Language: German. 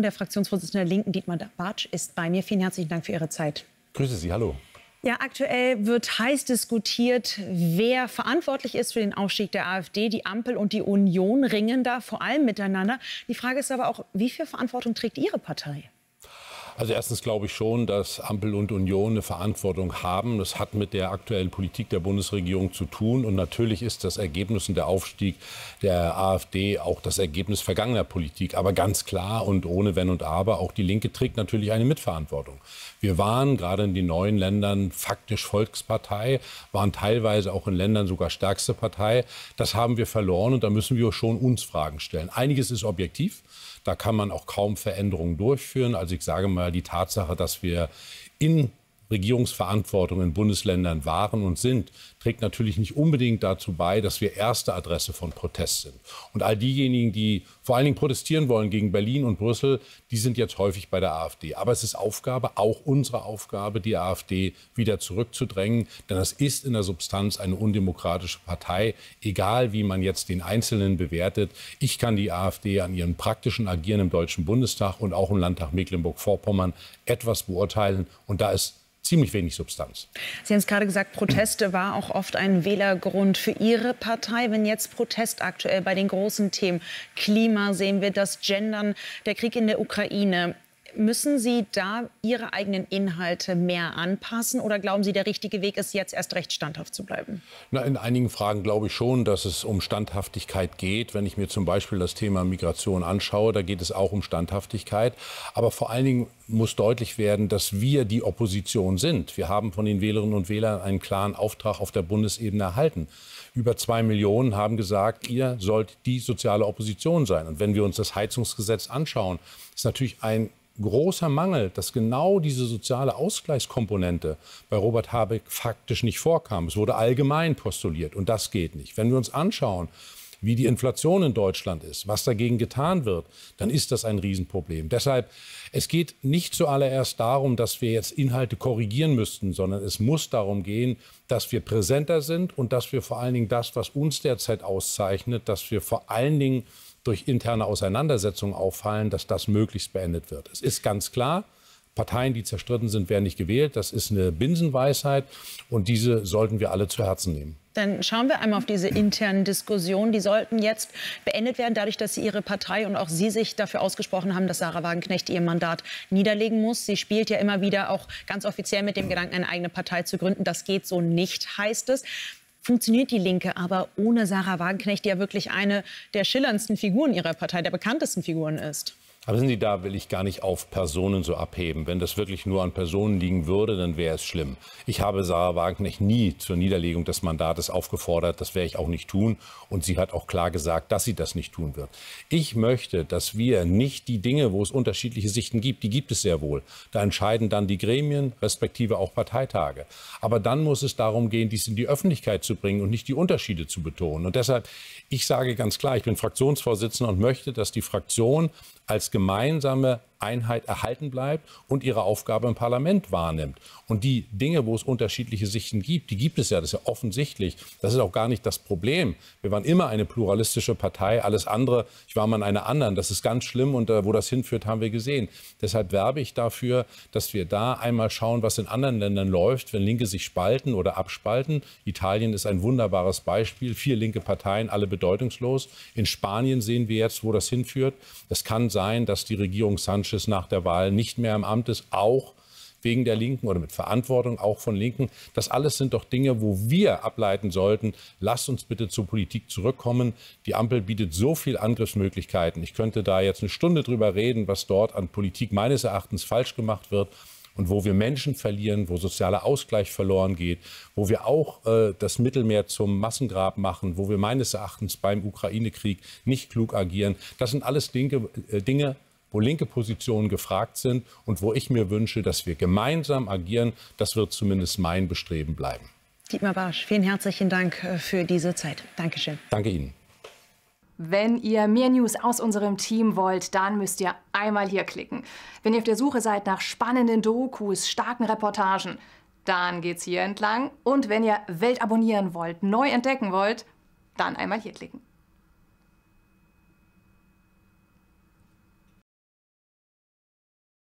Der Fraktionsvorsitzende der Linken, Dietmar Bartsch, ist bei mir. Vielen herzlichen Dank für Ihre Zeit. Grüße Sie, hallo. Ja, aktuell wird heiß diskutiert, wer verantwortlich ist für den Aufstieg der AfD. Die Ampel und die Union ringen da vor allem miteinander. Die Frage ist aber auch, wie viel Verantwortung trägt Ihre Partei? Also erstens glaube ich schon, dass Ampel und Union eine Verantwortung haben. Das hat mit der aktuellen Politik der Bundesregierung zu tun. Und natürlich ist das Ergebnis und der Aufstieg der AfD auch das Ergebnis vergangener Politik. Aber ganz klar und ohne Wenn und Aber, auch die Linke trägt natürlich eine Mitverantwortung. Wir waren gerade in den neuen Ländern faktisch Volkspartei, waren teilweise auch in Ländern sogar stärkste Partei. Das haben wir verloren und da müssen wir schon uns Fragen stellen. Einiges ist objektiv. Da kann man auch kaum Veränderungen durchführen. Also ich sage mal, die Tatsache, dass wir in Regierungsverantwortung in Bundesländern waren und sind, trägt natürlich nicht unbedingt dazu bei, dass wir erste Adresse von Protest sind. Und all diejenigen, die vor allen Dingen protestieren wollen gegen Berlin und Brüssel, die sind jetzt häufig bei der AfD. Aber es ist Aufgabe, auch unsere Aufgabe, die AfD wieder zurückzudrängen. Denn das ist in der Substanz eine undemokratische Partei, egal wie man jetzt den Einzelnen bewertet. Ich kann die AfD an ihrem praktischen Agieren im Deutschen Bundestag und auch im Landtag Mecklenburg-Vorpommern etwas beurteilen. Und da ist ziemlich wenig Substanz. Sie haben es gerade gesagt, Proteste war auch oft ein Wählergrund für Ihre Partei. Wenn jetzt Protest aktuell bei den großen Themen Klima sehen wir, das Gendern, der Krieg in der Ukraine, Müssen Sie da Ihre eigenen Inhalte mehr anpassen oder glauben Sie, der richtige Weg ist, jetzt erst recht standhaft zu bleiben? Na, in einigen Fragen glaube ich schon, dass es um Standhaftigkeit geht. Wenn ich mir zum Beispiel das Thema Migration anschaue, da geht es auch um Standhaftigkeit. Aber vor allen Dingen muss deutlich werden, dass wir die Opposition sind. Wir haben von den Wählerinnen und Wählern einen klaren Auftrag auf der Bundesebene erhalten. Über zwei Millionen haben gesagt, ihr sollt die soziale Opposition sein. Und wenn wir uns das Heizungsgesetz anschauen, ist natürlich ein großer Mangel, dass genau diese soziale Ausgleichskomponente bei Robert Habeck faktisch nicht vorkam. Es wurde allgemein postuliert und das geht nicht. Wenn wir uns anschauen, wie die Inflation in Deutschland ist, was dagegen getan wird, dann ist das ein Riesenproblem. Deshalb, es geht nicht zuallererst darum, dass wir jetzt Inhalte korrigieren müssten, sondern es muss darum gehen, dass wir präsenter sind und dass wir vor allen Dingen das, was uns derzeit auszeichnet, dass wir vor allen Dingen durch interne Auseinandersetzungen auffallen, dass das möglichst beendet wird. Es ist ganz klar, Parteien, die zerstritten sind, werden nicht gewählt. Das ist eine Binsenweisheit und diese sollten wir alle zu Herzen nehmen. Dann schauen wir einmal auf diese internen Diskussionen. Die sollten jetzt beendet werden, dadurch, dass Sie Ihre Partei und auch Sie sich dafür ausgesprochen haben, dass Sarah Wagenknecht ihr Mandat niederlegen muss. Sie spielt ja immer wieder auch ganz offiziell mit dem Gedanken, eine eigene Partei zu gründen. Das geht so nicht, heißt es funktioniert die Linke aber ohne Sarah Wagenknecht, die ja wirklich eine der schillerndsten Figuren ihrer Partei, der bekanntesten Figuren ist. Aber sind Sie, da will ich gar nicht auf Personen so abheben. Wenn das wirklich nur an Personen liegen würde, dann wäre es schlimm. Ich habe Sarah Wagenknecht nie zur Niederlegung des Mandates aufgefordert. Das werde ich auch nicht tun. Und sie hat auch klar gesagt, dass sie das nicht tun wird. Ich möchte, dass wir nicht die Dinge, wo es unterschiedliche Sichten gibt, die gibt es sehr wohl. Da entscheiden dann die Gremien, respektive auch Parteitage. Aber dann muss es darum gehen, dies in die Öffentlichkeit zu bringen und nicht die Unterschiede zu betonen. Und deshalb, ich sage ganz klar, ich bin Fraktionsvorsitzender und möchte, dass die Fraktion als gemeinsame Einheit erhalten bleibt und ihre Aufgabe im Parlament wahrnimmt. Und die Dinge, wo es unterschiedliche Sichten gibt, die gibt es ja, das ist ja offensichtlich. Das ist auch gar nicht das Problem. Wir waren immer eine pluralistische Partei. Alles andere, ich war mal in einer anderen, das ist ganz schlimm und äh, wo das hinführt, haben wir gesehen. Deshalb werbe ich dafür, dass wir da einmal schauen, was in anderen Ländern läuft, wenn Linke sich spalten oder abspalten. Italien ist ein wunderbares Beispiel. Vier linke Parteien, alle bedeutungslos. In Spanien sehen wir jetzt, wo das hinführt. Es kann sein, dass die Regierung Sanchez Schiss nach der Wahl nicht mehr im Amt ist, auch wegen der Linken oder mit Verantwortung auch von Linken. Das alles sind doch Dinge, wo wir ableiten sollten, lasst uns bitte zur Politik zurückkommen. Die Ampel bietet so viele Angriffsmöglichkeiten. Ich könnte da jetzt eine Stunde drüber reden, was dort an Politik meines Erachtens falsch gemacht wird und wo wir Menschen verlieren, wo sozialer Ausgleich verloren geht, wo wir auch äh, das Mittelmeer zum Massengrab machen, wo wir meines Erachtens beim Ukraine-Krieg nicht klug agieren. Das sind alles Dinge, äh, Dinge wo linke Positionen gefragt sind und wo ich mir wünsche, dass wir gemeinsam agieren. Das wird zumindest mein Bestreben bleiben. Dietmar Barsch, vielen herzlichen Dank äh, für diese Zeit. Dankeschön. Danke Ihnen. Wenn ihr mehr News aus unserem Team wollt, dann müsst ihr einmal hier klicken. Wenn ihr auf der Suche seid nach spannenden Dokus, starken Reportagen, dann geht's hier entlang. Und wenn ihr Welt abonnieren wollt, neu entdecken wollt, dann einmal hier klicken.